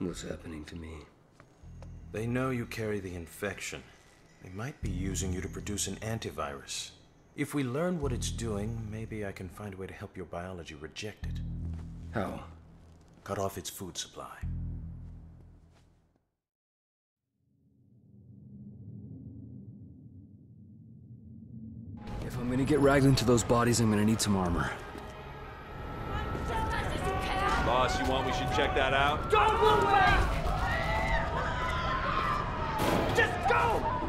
What's happening to me? They know you carry the infection. They might be using you to produce an antivirus. If we learn what it's doing, maybe I can find a way to help your biology reject it. How? Cut off its food supply. If I'm gonna get Ragland to those bodies, I'm gonna need some armor. Boss, you want we should check that out? Don't move away! Just go!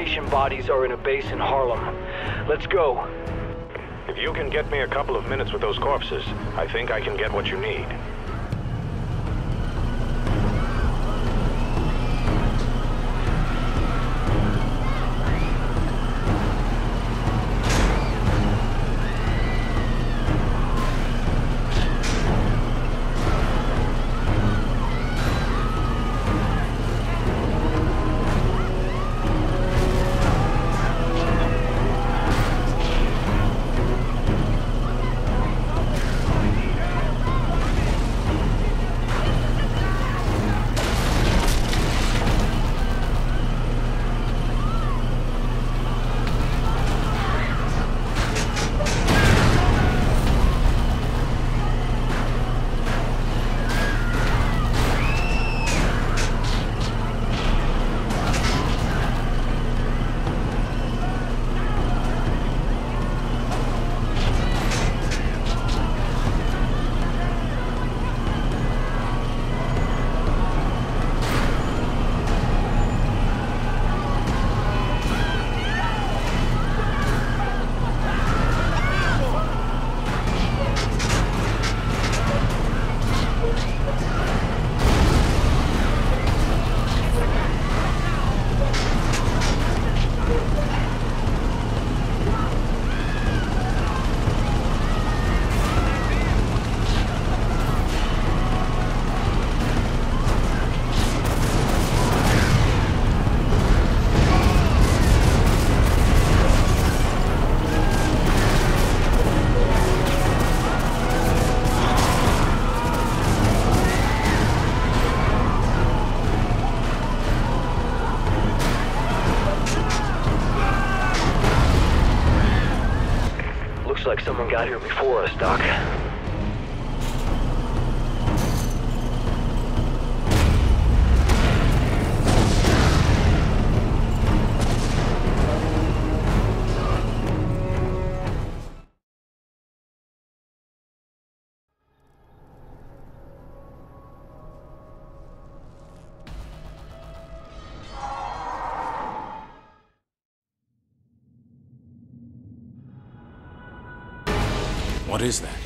Station bodies are in a base in Harlem. Let's go. If you can get me a couple of minutes with those corpses, I think I can get what you need. What is that?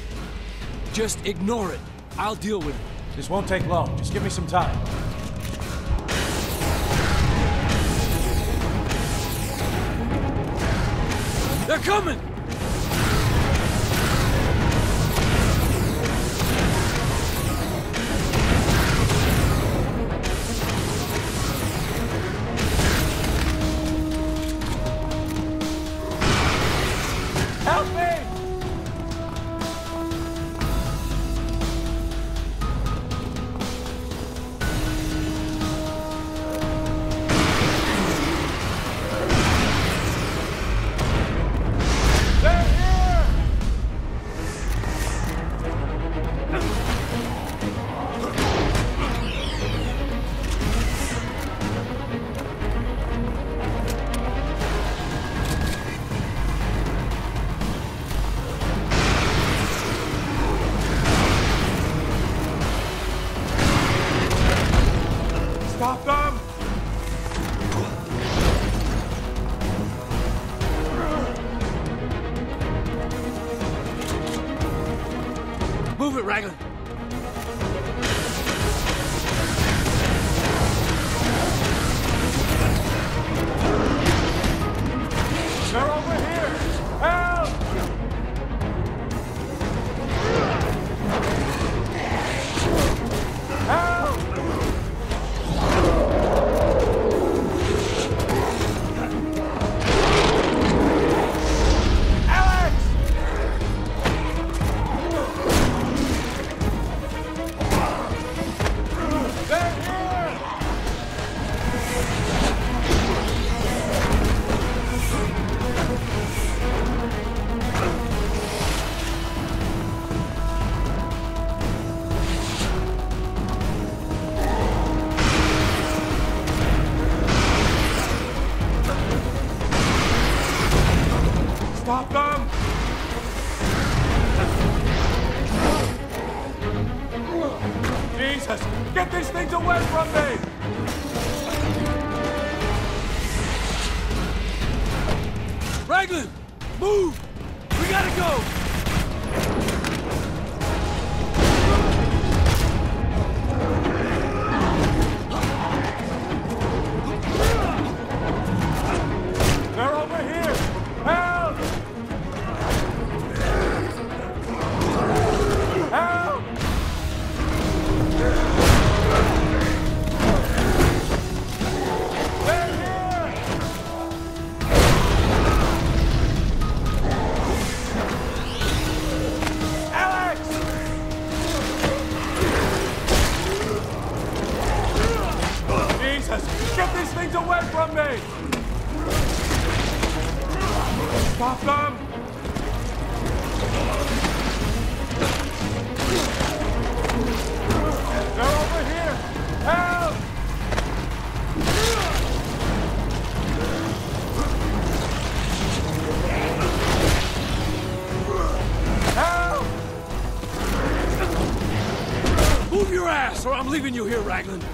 Just ignore it. I'll deal with it. This won't take long. Just give me some time. They're coming! They're over here! Help! you here, Ragland.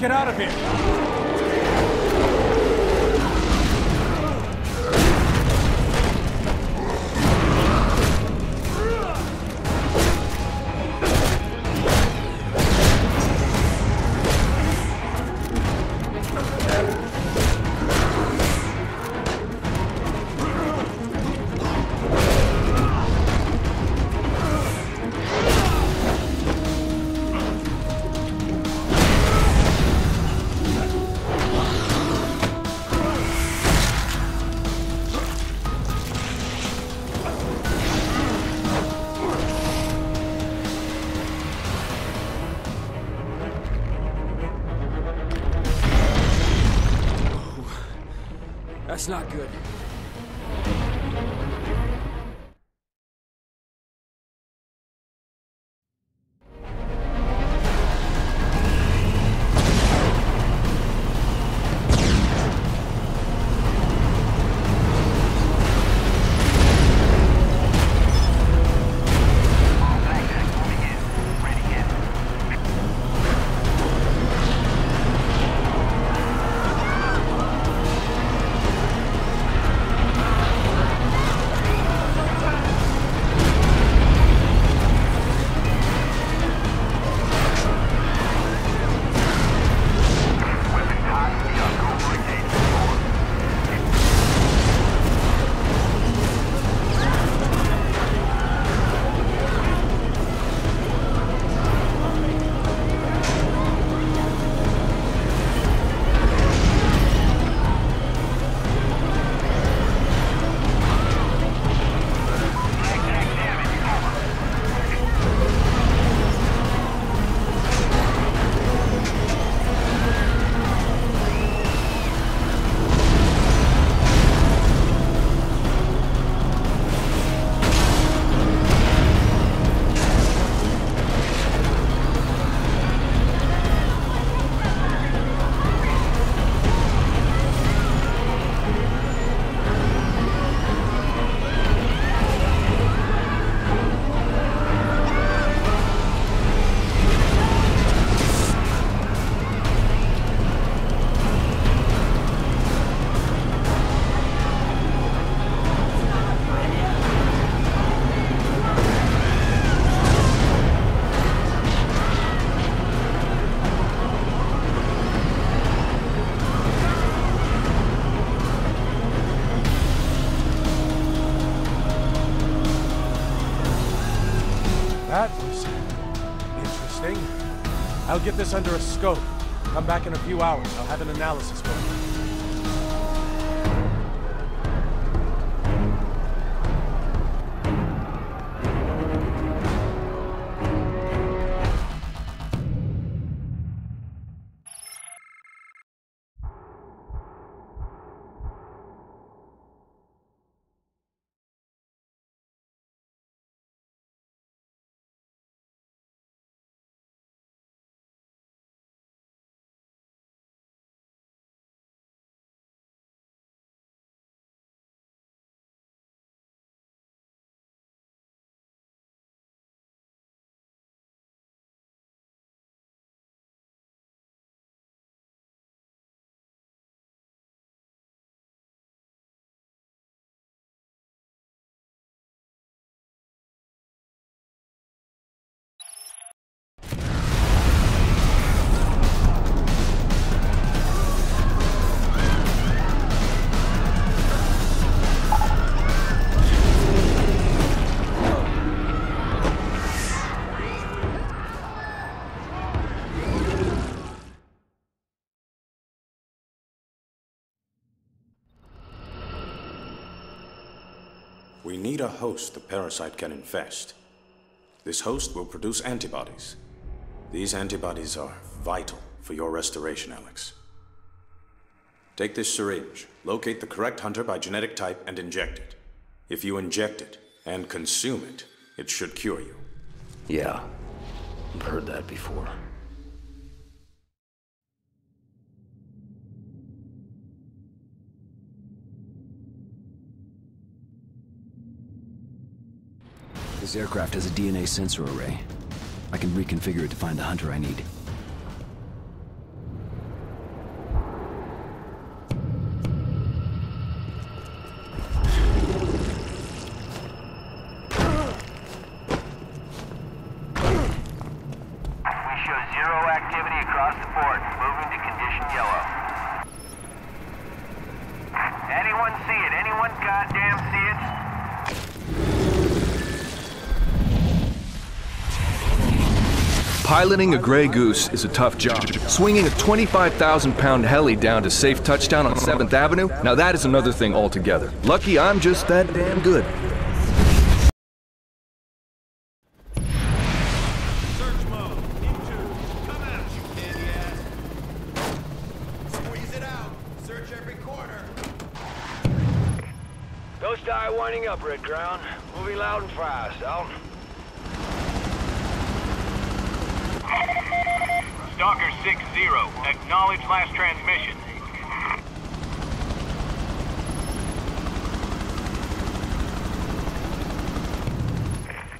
Get out of here. not good. That was interesting. I'll get this under a scope. Come back in a few hours. I'll have an analysis for you. Need a host the parasite can infest. This host will produce antibodies. These antibodies are vital for your restoration, Alex. Take this syringe, locate the correct hunter by genetic type, and inject it. If you inject it and consume it, it should cure you. Yeah. I've heard that before. This aircraft has a DNA sensor array. I can reconfigure it to find the hunter I need. Piloting a Grey Goose is a tough job. Swinging a 25,000 pound heli down to safe touchdown on 7th Avenue, now that is another thing altogether. Lucky I'm just that damn good. Search mode. Into. Come at you, candy. Squeeze it out. Search every corner. Ghost Eye winding up, Red Crown. Moving loud and fast. Out. 6-0, acknowledge last transmission.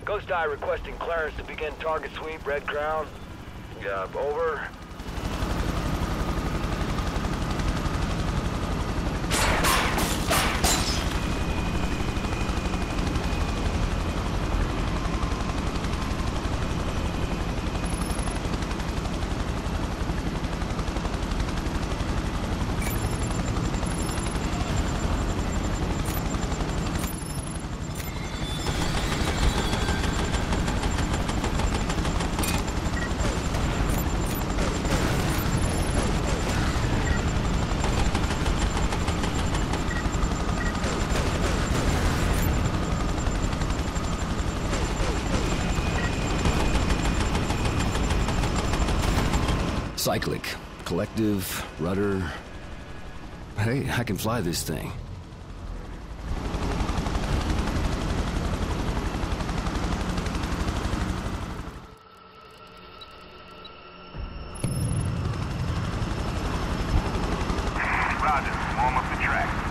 Ghost Eye requesting clearance to begin target sweep, Red Crown. Yeah, over. Cyclic, collective, rudder. Hey, I can fly this thing. Roger. Warm up the track.